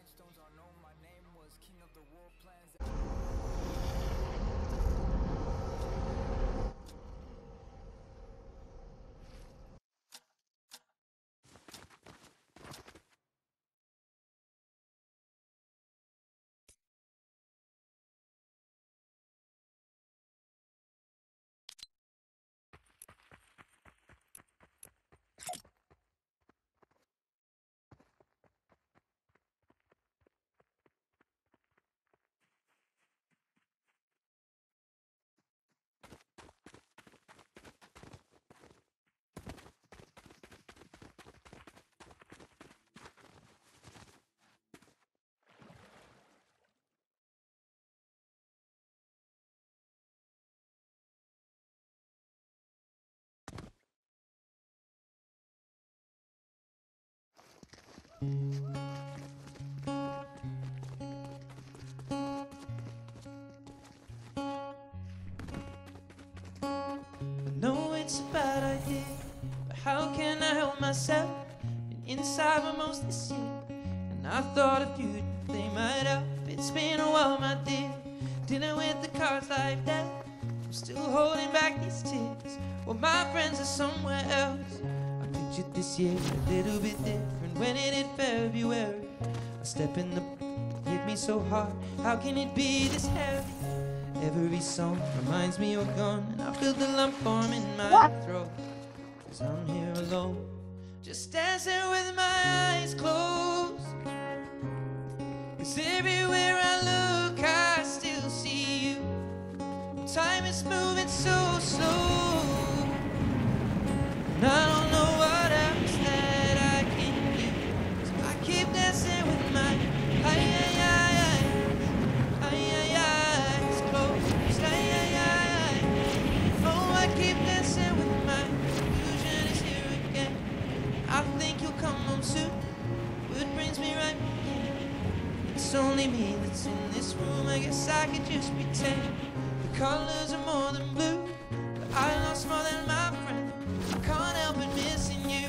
rhinestones are known. My name was king of the war plans. Know it's a bad idea, but how can I help myself? And inside I'm mostly sick, and I thought if you'd they might help. It's been a while, my dear. Dinner with the cards like that. I'm still holding back these tears. Well, my friends are somewhere else. I pictured this year a little bit different when it hit February. I step in the hit me so hard. How can it be this heavy? Every song reminds me you're gone, and I feel the lump form in my throat. Cause I'm here alone, just dancing with my eyes closed. Cause everywhere I look, I still see you. Time is moving I think you'll come home soon. It brings me right back. It's only me that's in this room. I guess I could just pretend. The colors are more than blue. But I lost more than my friend. I can't help but missing you.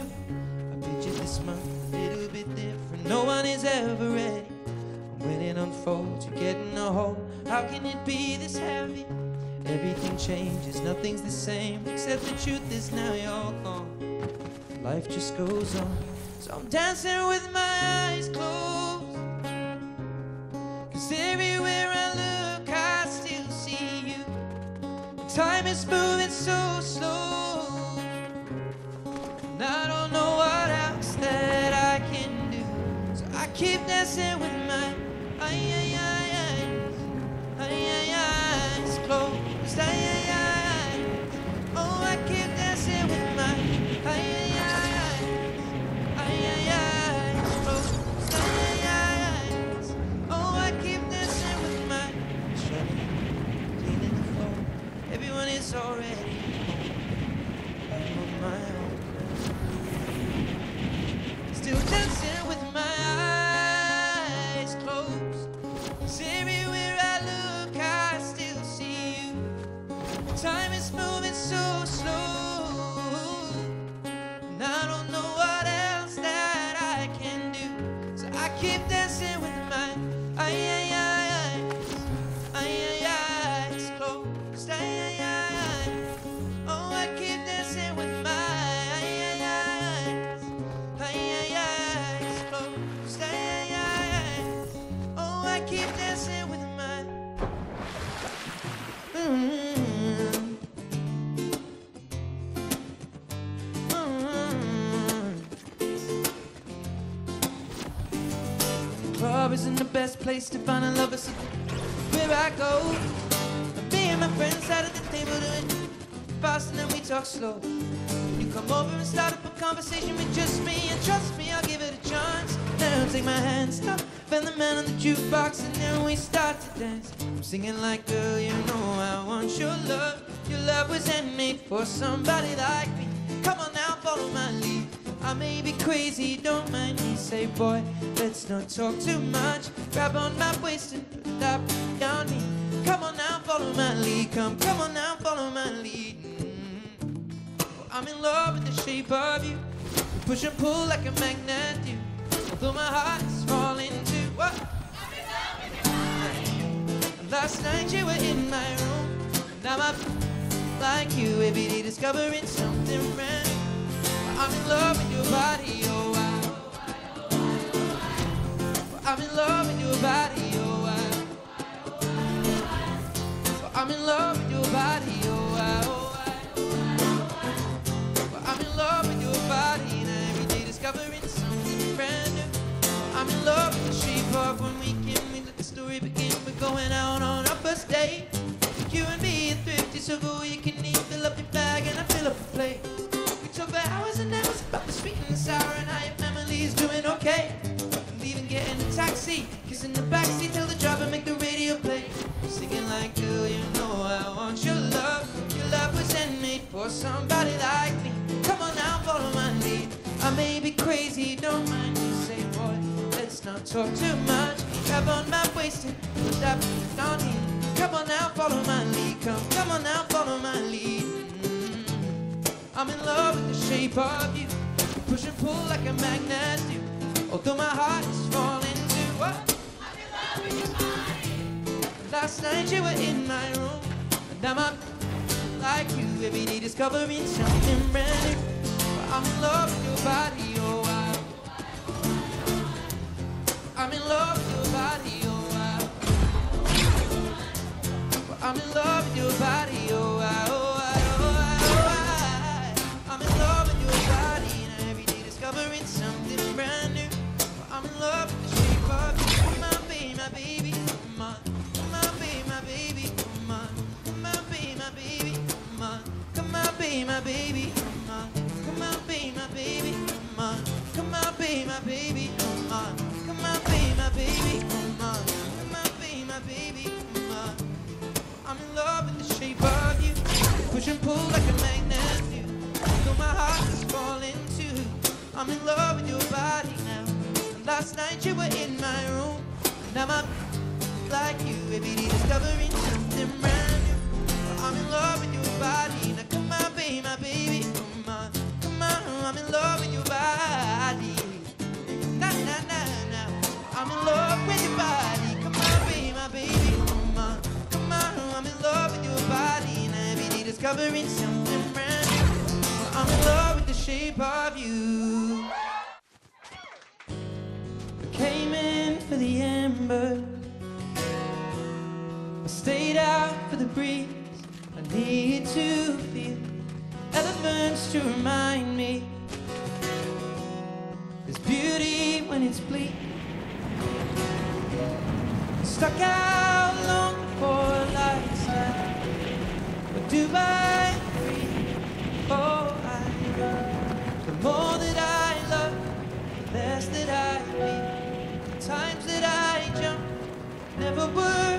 I pictured this month a little bit different. No one is ever ready. When it unfolds, you're getting a hole. How can it be this heavy? Everything changes, nothing's the same. Except the truth is now you're gone. Life just goes on. So I'm dancing with my eyes closed. Cause everywhere I look, I still see you. Time is moving so slow. And I don't know what else that I can do. So I keep dancing with best place to find a lover, so where I go. Me and my friends sat at the table doing fast and then we talk slow. You come over and start up a conversation with just me, and trust me, I'll give it a chance. Now take my hand, stop, find the man on the jukebox, and then we start to dance. I'm singing like, girl, you know I want your love. Your love was handmade for somebody like me. Come on now, follow my lead. I may be crazy, don't mind me. Say, boy, let's not talk too much. Grab on my waist and put that on me. Come on now, follow my lead. Come, come on now, follow my lead. Mm. I'm in love with the shape of you. push and pull like a magnet do. Although my heart is falling too. What? Last night you were in my room. Now I'm like you every day discovering something brand I'm in love with your body, oh wow. I'm in love with your body, oh wow. I'm in love with your body, oh wow. I'm in love with your body, and every day discovering something brand new. I'm in love with the shape of when we can we let the story begin. We're going out on our first date. You and me are thrifty, so go you can eat, fill up your bag, and I fill up the plate. And hours about the sweet and sour, and how your family's doing okay. And even getting a taxi, kiss in the backseat, tell the driver make the radio play. Singing like, girl, you know I want your love. Your love was handmade for somebody like me. Come on now, follow my lead. I may be crazy, don't mind me. Say, boy, let's not talk too much. Grab on my waist and put that on me. Come on now, follow my lead. Come, come on now, follow my lead. I'm in love with the shape of you. Push and pull like a magnet do. Although my heart is falling too. I'm in love with your body. Last night you were in my room, and I'm like you every day discovering something brand new. I'm in love with your body, oh. I'm in love with your body, oh wow. I'm in love with your body, oh Push and pull like a magnet do. Though my heart is falling too. I'm in love with your body now. And last night you were in my room. Now I'm like you, every day discovering something brand new. I'm in love with your body. Now come on, be my baby. Come on, come on, I'm in love with your discovering something brand new. I'm in love with the shape of you. I came in for the amber. I stayed out for the breeze. I need to feel elements to remind me. There's beauty when it's bleak. Stuck out long before lights out. But do world.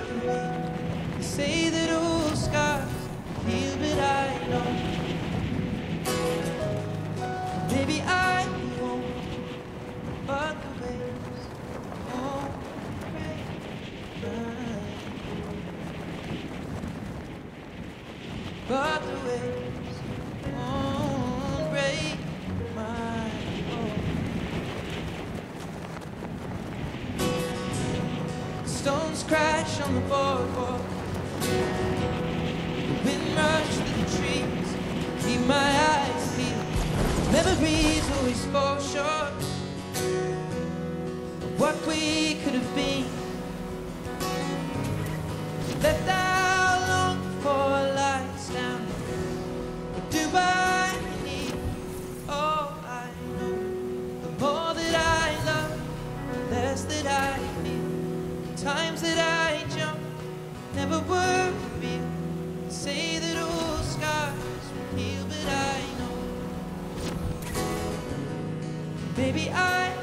The. The wind rush through the trees. Keep my eyes peeled. Memories always fall short of what we could have been. Left out Maybe I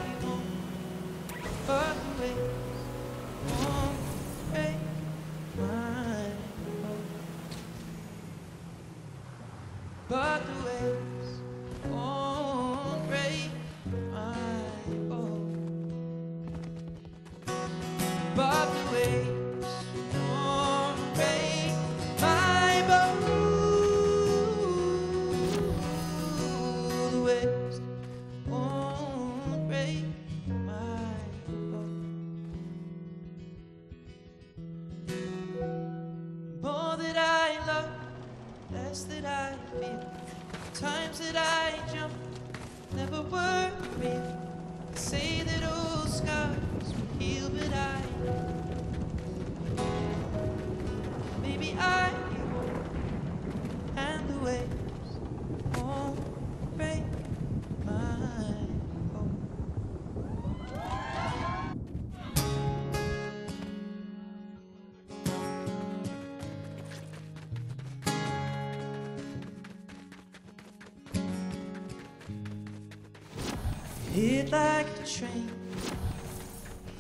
Hit like a train.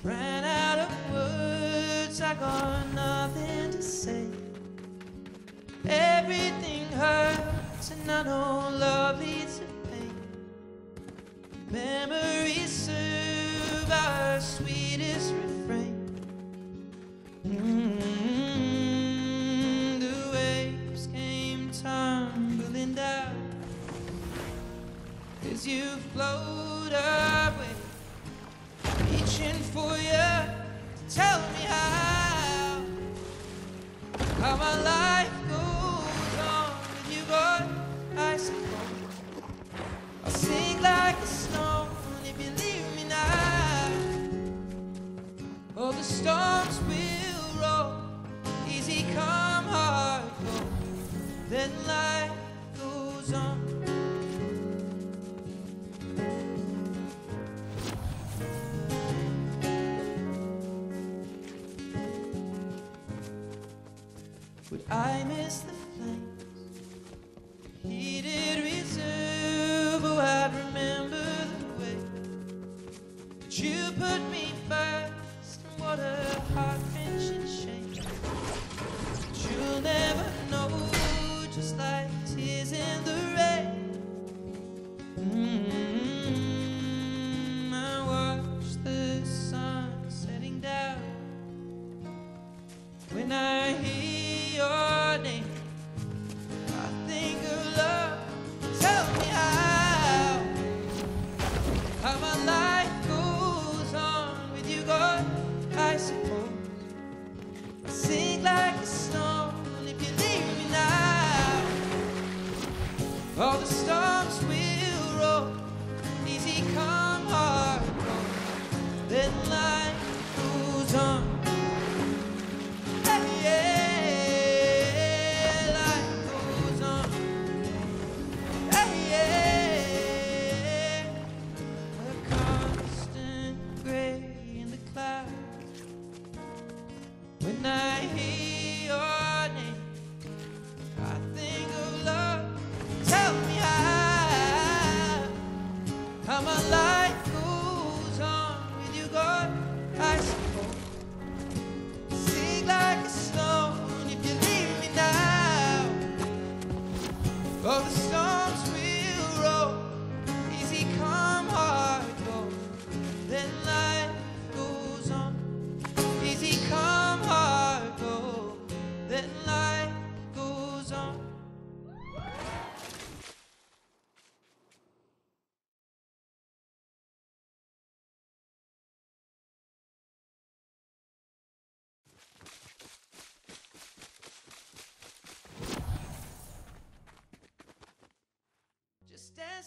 Ran out of words, I got nothing to say. Everything hurts, and I know love leads to pain. Memories serve our sweetest refrain. Mm, the waves came tumbling down. As you float reaching for you tell me how, how my life goes on with you, boy. I suppose I'll sink like a stone if you leave me now. Oh, the storms will I miss the flames? Heated reserve, oh, I'd remember the way that you put me first. And what a heart wrenching shame. But you'll never know, just like tears in the rain. Mm, Oh,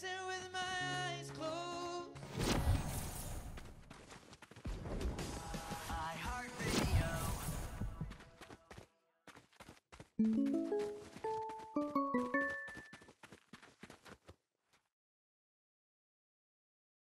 dancing with my eyes closed. iHeartRadio.